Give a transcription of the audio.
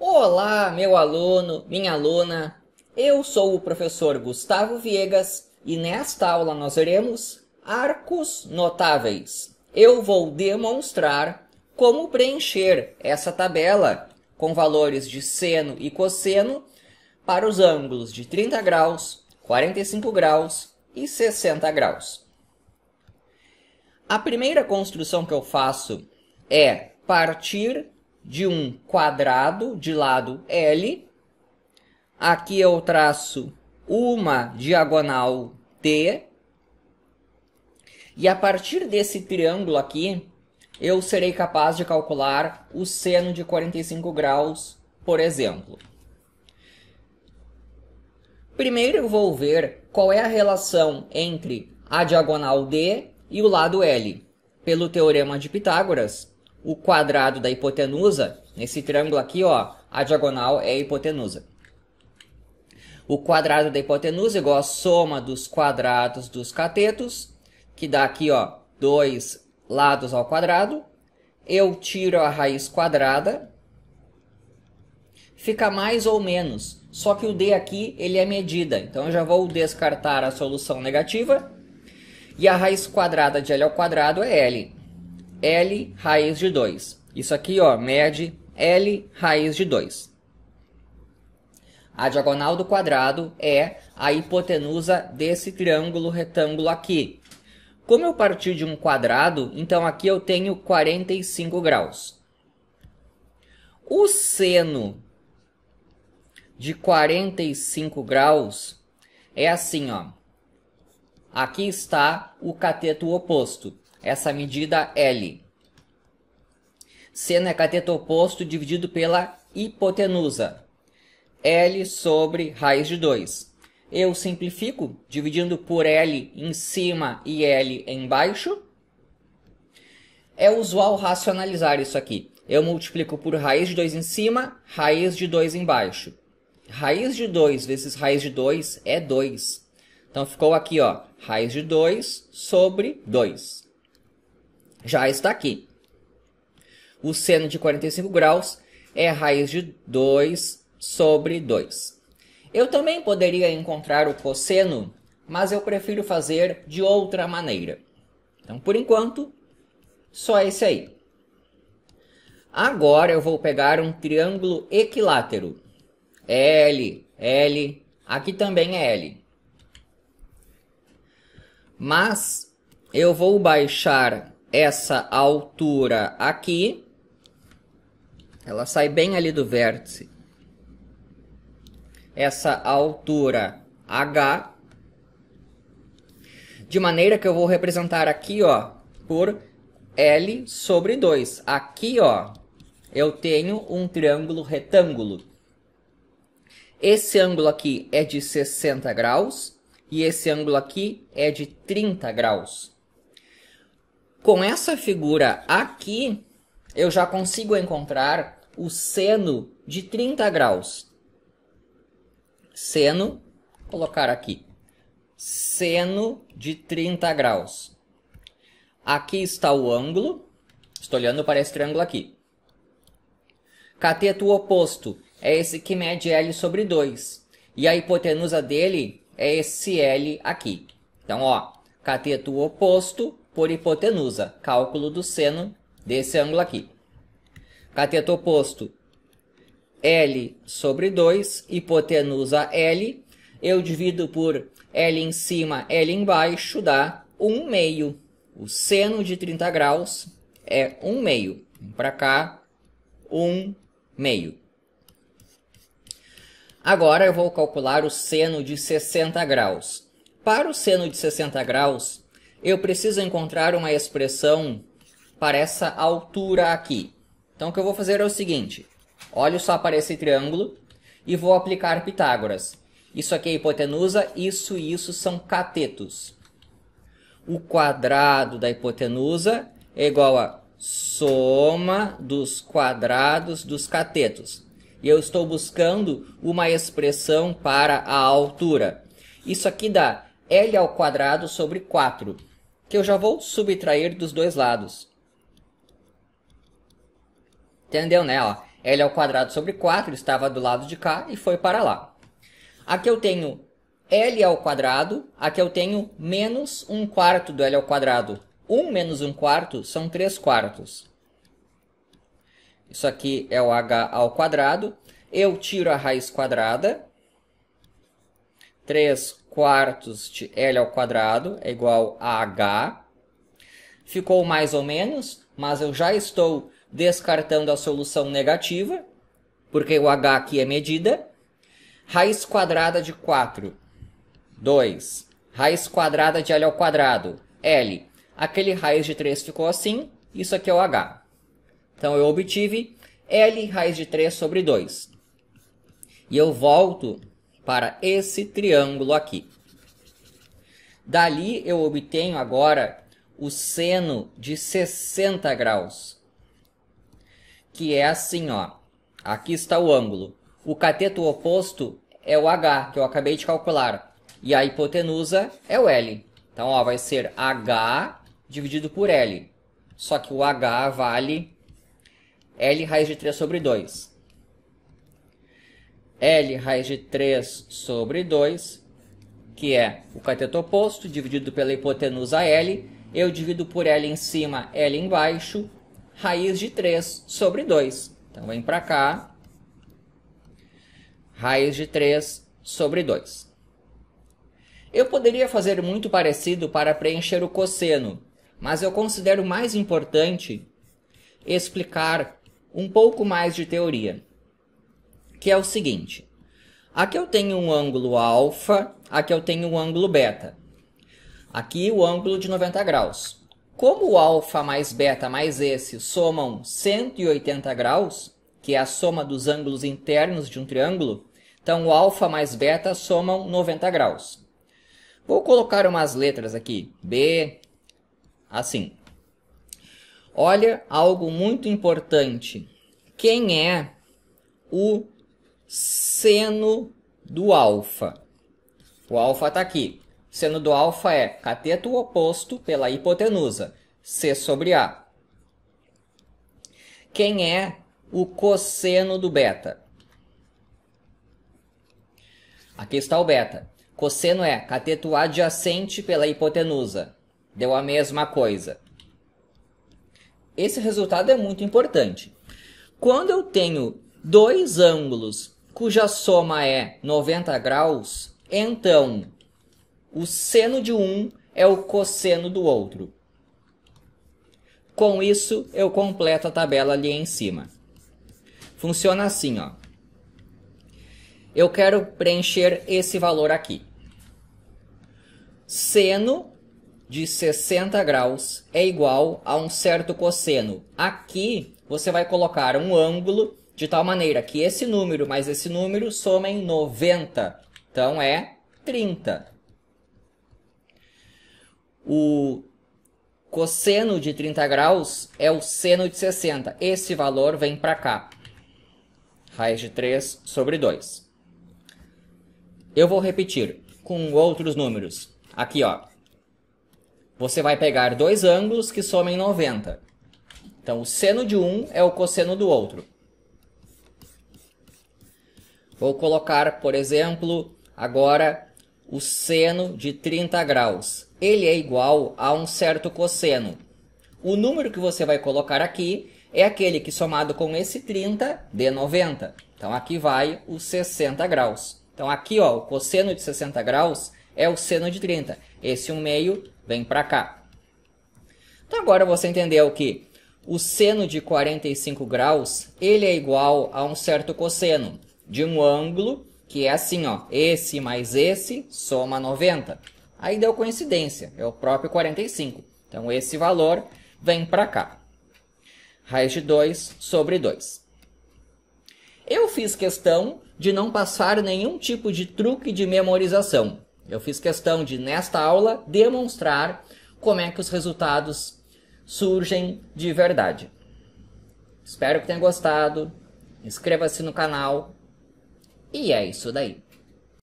Olá, meu aluno, minha aluna. Eu sou o professor Gustavo Viegas e nesta aula nós veremos arcos notáveis. Eu vou demonstrar como preencher essa tabela com valores de seno e cosseno para os ângulos de 30 graus, 45 graus e 60 graus. A primeira construção que eu faço é partir de um quadrado de lado L. Aqui eu traço uma diagonal T. E a partir desse triângulo aqui, eu serei capaz de calcular o seno de 45 graus, por exemplo. Primeiro eu vou ver qual é a relação entre a diagonal D e o lado L. Pelo teorema de Pitágoras, o quadrado da hipotenusa, nesse triângulo aqui, ó, a diagonal é a hipotenusa. O quadrado da hipotenusa é igual à soma dos quadrados dos catetos, que dá aqui, ó, dois lados ao quadrado. Eu tiro a raiz quadrada, fica mais ou menos. Só que o d aqui ele é medida, então eu já vou descartar a solução negativa e a raiz quadrada de L ao quadrado é L. L raiz de 2. Isso aqui, ó, mede L raiz de 2. A diagonal do quadrado é a hipotenusa desse triângulo retângulo aqui. Como eu parti de um quadrado, então aqui eu tenho 45 graus. O seno de 45 graus é assim, ó. Aqui está o cateto oposto, essa medida L. Seno é cateto oposto dividido pela hipotenusa. L sobre raiz de 2. Eu simplifico dividindo por L em cima e L embaixo. É usual racionalizar isso aqui. Eu multiplico por raiz de 2 em cima, raiz de 2 embaixo. Raiz de 2 vezes raiz de 2 é 2. Então ficou aqui, ó, raiz de 2 sobre 2. Já está aqui. O seno de 45 graus é raiz de 2 sobre 2. Eu também poderia encontrar o cosseno, mas eu prefiro fazer de outra maneira. Então, por enquanto, só esse aí. Agora eu vou pegar um triângulo equilátero. L, L, aqui também é L. Mas eu vou baixar essa altura aqui. Ela sai bem ali do vértice. Essa altura H. De maneira que eu vou representar aqui, ó, por L sobre 2. Aqui, ó, eu tenho um triângulo retângulo. Esse ângulo aqui é de 60 graus e esse ângulo aqui é de 30 graus. Com essa figura aqui, eu já consigo encontrar o seno de 30 graus. Seno, colocar aqui, seno de 30 graus. Aqui está o ângulo, estou olhando para esse triângulo aqui. Cateto oposto é esse que mede L sobre 2. E a hipotenusa dele é esse L aqui. Então, ó, cateto oposto por hipotenusa, cálculo do seno desse ângulo aqui. Cateto oposto, L sobre 2, hipotenusa L, eu divido por L em cima, L embaixo, dá 1 meio. O seno de 30 graus é 1 meio. Para cá, 1 meio. Agora eu vou calcular o seno de 60 graus. Para o seno de 60 graus, eu preciso encontrar uma expressão para essa altura aqui. Então o que eu vou fazer é o seguinte. Olho só para esse triângulo e vou aplicar Pitágoras. Isso aqui é hipotenusa, isso e isso são catetos. O quadrado da hipotenusa é igual a soma dos quadrados dos catetos e eu estou buscando uma expressão para a altura. Isso aqui dá L ao quadrado sobre 4, que eu já vou subtrair dos dois lados. Entendeu, né? Ó, L ao quadrado sobre 4 estava do lado de cá e foi para lá. Aqui eu tenho L ao quadrado, aqui eu tenho menos 1 quarto do L ao quadrado. 1 menos 1 quarto são 3 quartos. Isso aqui é o h ao quadrado. Eu tiro a raiz quadrada. 3 quartos de L ao quadrado é igual a h. Ficou mais ou menos, mas eu já estou descartando a solução negativa, porque o h aqui é medida. Raiz quadrada de 4, 2. Raiz quadrada de L ao quadrado, L. Aquele raiz de 3 ficou assim, isso aqui é o h. Então eu obtive L raiz de 3 sobre 2. E eu volto para esse triângulo aqui. Dali eu obtenho agora o seno de 60 graus, que é assim, ó. Aqui está o ângulo. O cateto oposto é o H, que eu acabei de calcular. E a hipotenusa é o L. Então, ó, vai ser H dividido por L. Só que o H vale L raiz de 3 sobre 2. L raiz de 3 sobre 2, que é o cateto oposto, dividido pela hipotenusa L, eu divido por L em cima, L embaixo, raiz de 3 sobre 2. Então, vem para cá, raiz de 3 sobre 2. Eu poderia fazer muito parecido para preencher o cosseno, mas eu considero mais importante explicar um pouco mais de teoria, que é o seguinte. Aqui eu tenho um ângulo alfa, aqui eu tenho um ângulo beta. Aqui o ângulo de 90 graus. Como o alfa mais beta mais esse somam 180 graus, que é a soma dos ângulos internos de um triângulo, então o alfa mais beta somam 90 graus. Vou colocar umas letras aqui, B, assim. Olha algo muito importante. Quem é o seno do alfa? O alfa está aqui. Seno do alfa é cateto oposto pela hipotenusa, C sobre A. Quem é o cosseno do beta? Aqui está o beta. Cosseno é cateto adjacente pela hipotenusa. Deu a mesma coisa. Esse resultado é muito importante. Quando eu tenho dois ângulos cuja soma é 90 graus, então o seno de um é o cosseno do outro. Com isso, eu completo a tabela ali em cima. Funciona assim, ó. Eu quero preencher esse valor aqui. Seno de 60 graus é igual a um certo cosseno. Aqui, você vai colocar um ângulo de tal maneira que esse número mais esse número somem 90. Então, é 30 o cosseno de 30 graus é o seno de 60. Esse valor vem para cá. Raiz de 3 sobre 2. Eu vou repetir com outros números. Aqui, ó. Você vai pegar dois ângulos que somem 90. Então, o seno de um é o cosseno do outro. Vou colocar, por exemplo, agora o seno de 30 graus ele é igual a um certo cosseno. O número que você vai colocar aqui é aquele que somado com esse 30 dê 90. Então aqui vai os 60 graus. Então aqui ó, o cosseno de 60 graus é o seno de 30. Esse 1 meio vem para cá. Então agora você entendeu que o seno de 45 graus ele é igual a um certo cosseno de um ângulo que é assim, ó, esse mais esse soma 90. Aí deu coincidência, é o próprio 45. Então esse valor vem para cá. Raiz de 2 sobre 2. Eu fiz questão de não passar nenhum tipo de truque de memorização. Eu fiz questão de, nesta aula, demonstrar como é que os resultados surgem de verdade. Espero que tenha gostado. Inscreva-se no canal. E é isso daí.